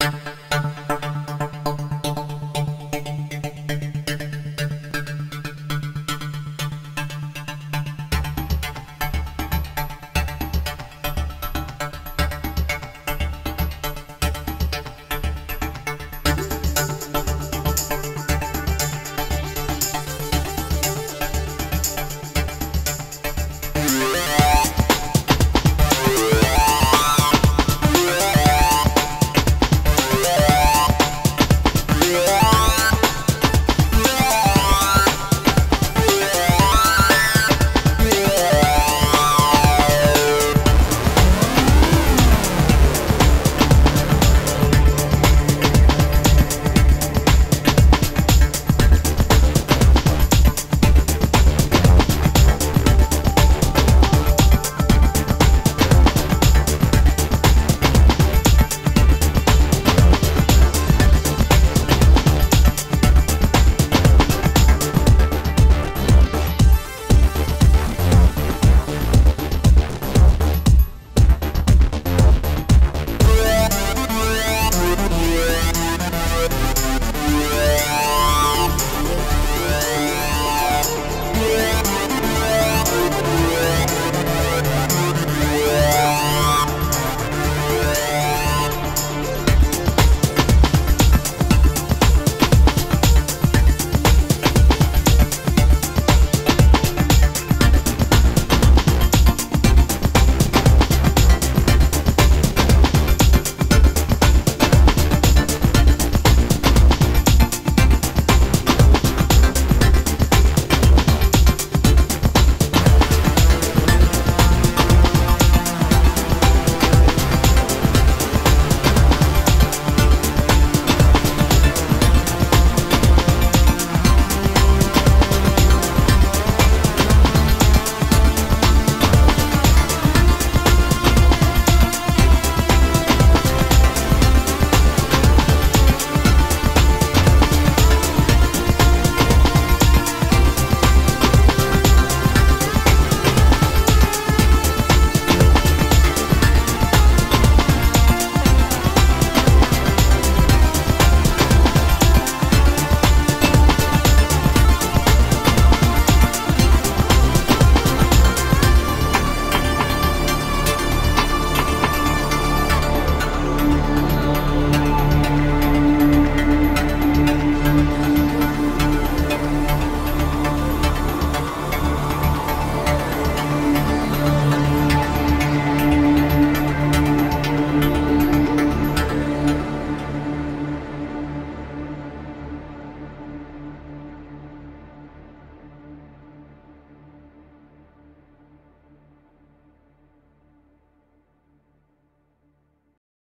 Música